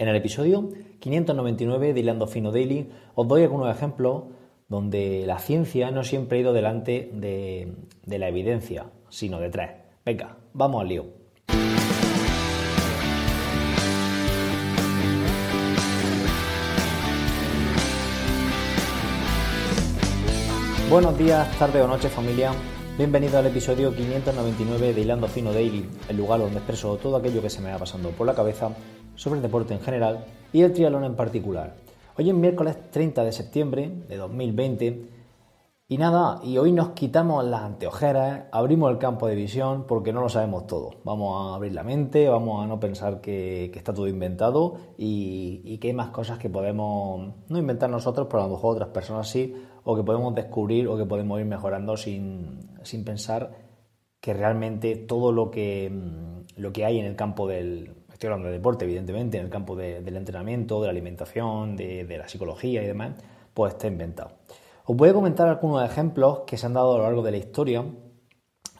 En el episodio 599 de Hilando Fino Daily os doy algunos ejemplos donde la ciencia no siempre ha ido delante de, la evidencia, sino detrás. Venga, vamos al lío. Buenos días, tarde o noche familia. Bienvenido al episodio 599 de Hilando Fino Daily, el lugar donde expreso todo aquello que se me va pasando por la cabeza sobre el deporte en general y el triatlón en particular. Hoy es miércoles 30 de septiembre de 2020 y nada, y hoy nos quitamos las anteojeras, abrimos el campo de visión porque no lo sabemos todo. Vamos a abrir la mente, vamos a no pensar que, está todo inventado y, que hay más cosas que podemos no inventar nosotros, pero a lo mejor otras personas sí, o que podemos descubrir o que podemos ir mejorando sin, sin pensar que realmente todo lo que, lo que hay en el campo del, estoy hablando de deporte, evidentemente, en el campo del entrenamiento, de la alimentación, de, la psicología y demás, pues está inventado. Os voy a comentar algunos ejemplos que se han dado a lo largo de la historia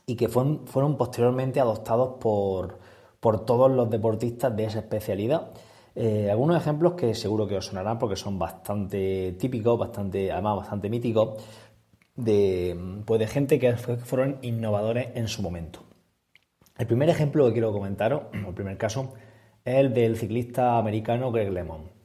y que fueron, fueron posteriormente adoptados por, por, todos los deportistas de esa especialidad. Eh, algunos ejemplos que seguro que os sonarán porque son bastante típicos, bastante, además bastante míticos, de, pues de gente que fueron innovadores en su momento. El primer ejemplo que quiero comentaros, o el primer caso, es el del ciclista americano Greg LeMond.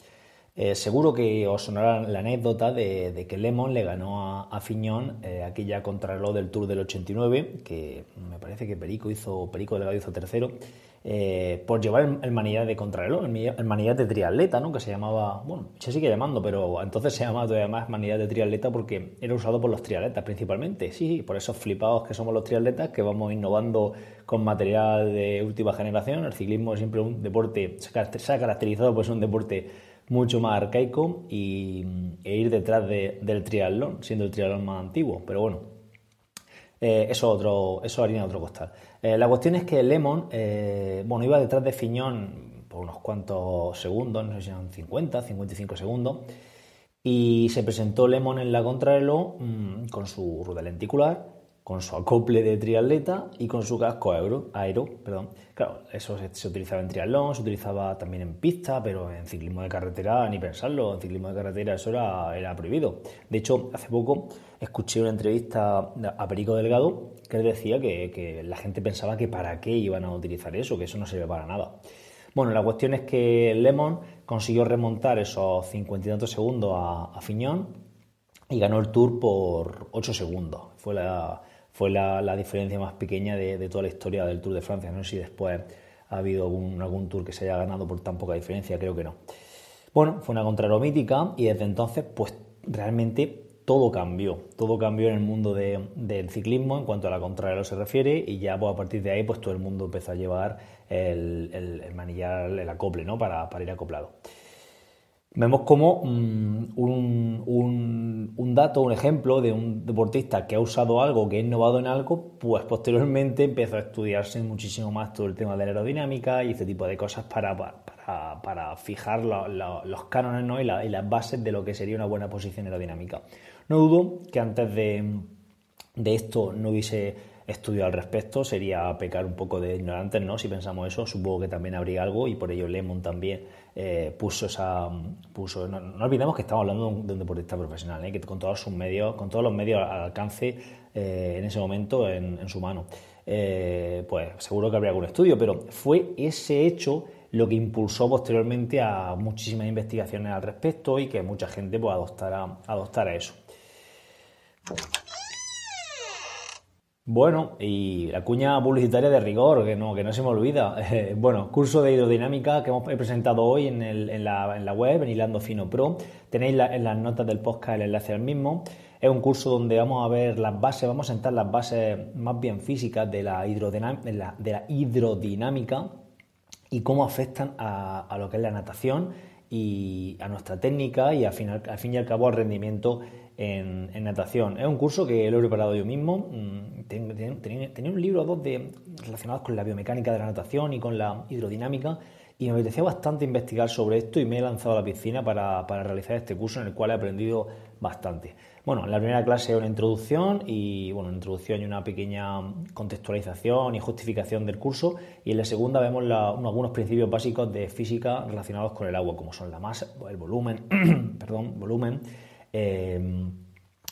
Eh, seguro que os sonará la anécdota de, que Lemon le ganó a, Fiñón eh, aquella contrarreloj del Tour del 89, que me parece que Perico hizo, Perico Delgado hizo tercero, eh, por llevar el, manillar de contrarreloj, el, manillar de triatleta, ¿no? que se llamaba, bueno, se sigue llamando, pero entonces se llamaba todavía más manillar de triatleta porque era usado por los triatletas principalmente. Sí, por esos flipados que somos los triatletas, que vamos innovando con material de última generación. El ciclismo es siempre un deporte, se ha caracterizado por ser un deporte mucho más arcaico y, e ir detrás del triatlón, siendo el triatlón más antiguo. Pero bueno, eh, eso, otro, eso haría otro costal. Eh, la cuestión es que Lemon, eh, bueno, iba detrás de Fiñón por unos cuantos segundos, no sé si eran 50, 55 segundos, y se presentó Lemon en la contrarreloj mm, con su rueda lenticular con su acople de triatleta y con su casco aero. aero perdón. Claro, eso se, utilizaba en triatlón, se utilizaba también en pista, pero en ciclismo de carretera ni pensarlo, en ciclismo de carretera eso era, era prohibido. De hecho, hace poco escuché una entrevista a Perico Delgado que decía que, la gente pensaba que para qué iban a utilizar eso, que eso no sirve para nada. Bueno, la cuestión es que Lemon consiguió remontar esos 50 y tantos segundos a, a Fiñón y ganó el Tour por 8 segundos. Fue la, fue la, diferencia más pequeña de, toda la historia del Tour de Francia. No sé si después ha habido algún, tour que se haya ganado por tan poca diferencia, creo que no. Bueno, fue una contrarromítica y desde entonces, pues realmente todo cambió. Todo cambió en el mundo del ciclismo en cuanto a la contrarreloj se refiere y ya pues, a partir de ahí pues todo el mundo empezó a llevar el, manillar, el acople, ¿no? Para, para ir acoplado vemos como mm, un, dato, un ejemplo de un deportista que ha usado algo, que ha innovado en algo, pues posteriormente empezó a estudiarse muchísimo más todo el tema de la aerodinámica y este tipo de cosas para, para, fijar los cánones ¿no? y, y, las bases de lo que sería una buena posición aerodinámica. No dudo que antes de, de esto no hubiese estudio al respecto, sería pecar un poco de ignorantes, ¿no? Si pensamos eso, supongo que también habría algo y por ello Lemon también eh, puso esa... Puso, no, olvidemos que estamos hablando de un, deportista profesional, ¿eh? que con todos sus medios, con todos los medios al alcance eh, en ese momento en, su mano. pues seguro que habría algún estudio, pero fue ese hecho lo que impulsó posteriormente a muchísimas investigaciones al respecto y que mucha gente pues, adoptara, adoptara eso. Bueno, y la cuña publicitaria de rigor, que no, que no se me olvida. bueno, curso de hidrodinámica que hemos presentado hoy en, la, la, web, en Hilando Fino Pro. Tenéis en las notas del podcast el enlace al mismo. Es un curso donde vamos a ver las bases, vamos a sentar las bases más bien físicas de la, hidrodinámica, la, y cómo afectan a, lo que es la natación y a nuestra técnica y al fin, al fin y al cabo al rendimiento en, natación. Es un curso que lo he preparado yo mismo. Mm, tenía, un libro o dos de, relacionados con la biomecánica de la natación y con la hidrodinámica y me apetecía bastante investigar sobre esto y me he lanzado a la piscina para, para realizar este curso en el cual he aprendido bastante. Bueno, en la primera clase una introducción y bueno, una introducción y una pequeña contextualización y justificación del curso y en la segunda vemos algunos principios básicos de física relacionados con el agua, como son la masa, el volumen, perdón, volumen, em,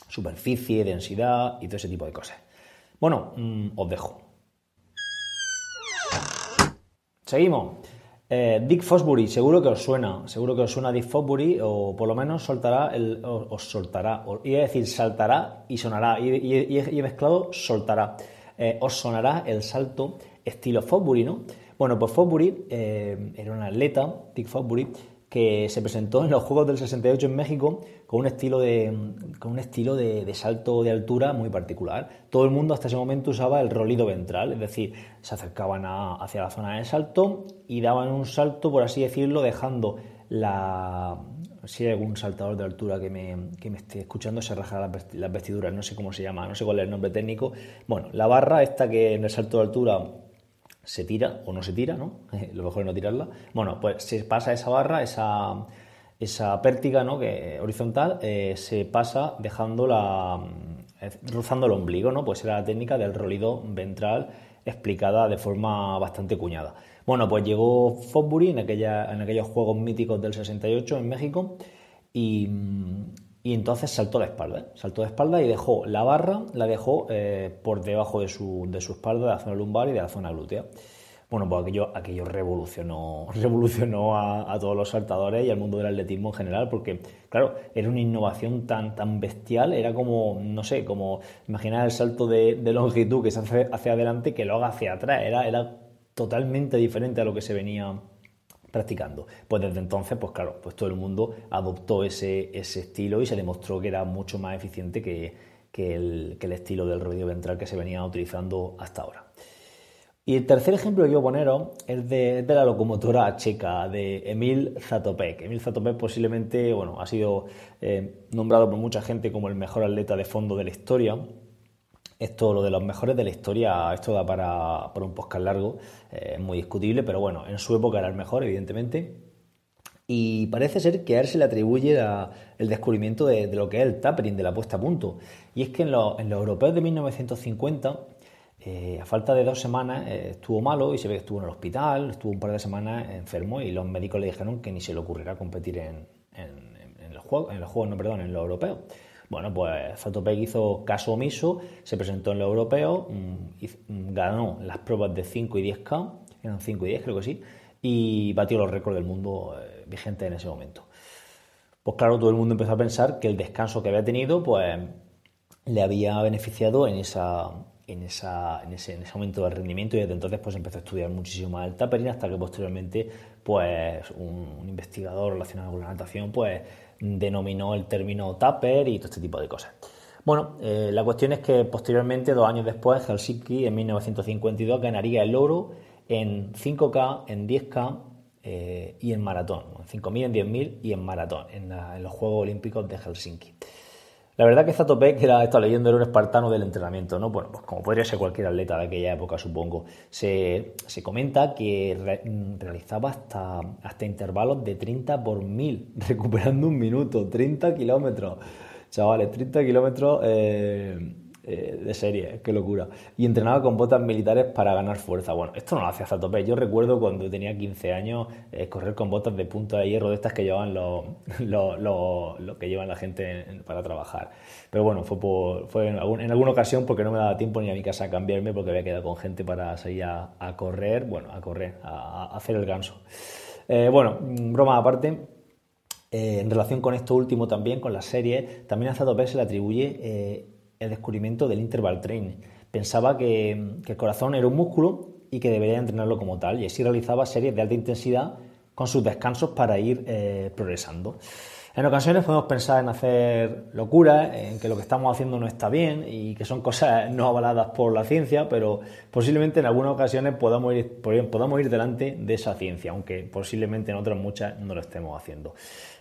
superficie, densidad y todo ese tipo de cosas. Bueno, mm, os dejo. Seguimos. Eh, Dick Fosbury, seguro que os suena, seguro que os suena Dick Fosbury, o por lo menos soltará, el, os, soltará, iba a decir saltará y sonará, y, he mezclado soltará, eh, os sonará el salto estilo Fosbury, ¿no? Bueno, pues Fosbury eh, era un atleta, Dick Fosbury, que se presentó en los Juegos del 68 en México con un estilo de, con un estilo de, salto de altura muy particular. Todo el mundo hasta ese momento usaba el rolido ventral, es decir, se acercaban hacia la zona de salto y daban un salto, por así decirlo, dejando la... Si hay algún saltador de altura que me, que me esté escuchando, se rajará las vestiduras, no sé cómo se llama, no sé cuál es el nombre técnico. Bueno, la barra esta que en el salto de altura se tira o no se tira, ¿no? Lo mejor es no tirarla. Bueno, pues se pasa esa barra, esa, esa pértiga ¿no? que, horizontal, eh, se pasa dejando la, eh, rozando el ombligo, ¿no? Pues era la técnica del rolido ventral explicada de forma bastante cuñada. Bueno, pues llegó Fosbury en, aquella, en aquellos Juegos Míticos del 68 en México y, y entonces saltó la espalda, saltó de espalda y dejó la barra, la dejó eh, por debajo de su, de su, espalda, de la zona lumbar y de la zona glútea. Bueno, pues aquello, aquello revolucionó, revolucionó a, todos los saltadores y al mundo del atletismo en general, porque, claro, era una innovación tan, tan bestial, era como, no sé, como imaginar el salto de, longitud que se hace hacia adelante que lo haga hacia atrás, era, era totalmente diferente a lo que se venía practicando. Pues desde entonces, pues claro, pues todo el mundo adoptó ese, ese estilo y se demostró que era mucho más eficiente que, el, estilo del rodillo ventral que se venía utilizando hasta ahora. Y el tercer ejemplo que quiero poneros es de, la locomotora checa de Emil Zatopek. Emil Zatopek posiblemente bueno, ha sido eh, nombrado por mucha gente como el mejor atleta de fondo de la historia esto, lo de los mejores de la historia, esto da para, un podcast largo, eh, es muy discutible, pero bueno, en su época era el mejor, evidentemente. Y parece ser que a él se le atribuye el descubrimiento de, lo que es el tapering, de la puesta a punto. Y es que en, los europeos de 1950, eh, a falta de dos semanas, eh, estuvo malo y se ve que estuvo en el hospital, estuvo un par de semanas enfermo y los médicos le dijeron que ni se le ocurrirá competir en, los juegos, en los juegos, no, perdón, en los europeos. Bueno, pues Zatopek hizo caso omiso, se presentó en lo europeo, mm, mm, ganó las pruebas de 5 y 10K, eran 5 y 10 creo que sí, y batió los récords del mundo eh, vigentes en ese momento. Pues claro, todo el mundo empezó a pensar que el descanso que había tenido, pues le había beneficiado en esa, en, esa, en, ese, en ese momento del rendimiento y desde entonces pues empezó a estudiar muchísimo más el tapering hasta que posteriormente pues un, un investigador relacionado con la natación pues denominó el término Tupper y todo este tipo de cosas. Bueno, eh, la cuestión es que posteriormente, dos años después, Helsinki en 1952 ganaría el oro en 5K, en 10K eh, y en maratón, en 5.000, en 10.000 y en maratón, en, los Juegos Olímpicos de Helsinki. La verdad que Zatopek era, esto leyendo, era un espartano del entrenamiento, ¿no? Bueno, pues como podría ser cualquier atleta de aquella época, supongo. Se, comenta que realizaba hasta, hasta intervalos de 30 por 1000, recuperando un minuto, 30 kilómetros. Chavales, 30 kilómetros eh, eh, de serie, qué locura. Y entrenaba con botas militares para ganar fuerza. Bueno, esto no lo hacía Zatopek. Yo recuerdo cuando tenía 15 años eh, correr con botas de punta de hierro, de estas que llevan los, lo, que llevan la gente para trabajar. Pero bueno, fue, fue en, alguna ocasión porque no me daba tiempo ni a mi casa a cambiarme porque había quedado con gente para salir a, correr, bueno, a correr, a, hacer el ganso. Eh, bueno, broma aparte. en relación con esto último también, con la serie, también a Zatopek se le atribuye el descubrimiento del interval training. Pensaba que, el corazón era un músculo y que debería entrenarlo como tal, y así realizaba series de alta intensidad con sus descansos para ir eh, progresando. En ocasiones podemos pensar en hacer locuras, en que lo que estamos haciendo no está bien y que son cosas no avaladas por la ciencia, pero posiblemente en algunas ocasiones podamos ir, podamos ir delante de esa ciencia, aunque posiblemente en otras muchas no lo estemos haciendo.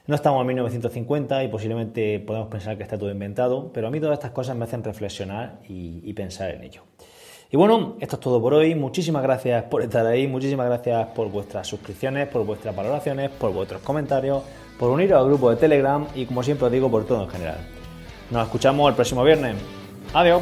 No estamos en 1950 y posiblemente podemos pensar que está todo inventado, pero a mí todas estas cosas me hacen reflexionar y, pensar en ello. Y bueno, esto es todo por hoy. Muchísimas gracias por estar ahí, muchísimas gracias por vuestras suscripciones, por vuestras valoraciones, por vuestros comentarios, por uniros al grupo de Telegram y como siempre os digo, por todo en general. Nos escuchamos el próximo viernes. Adiós.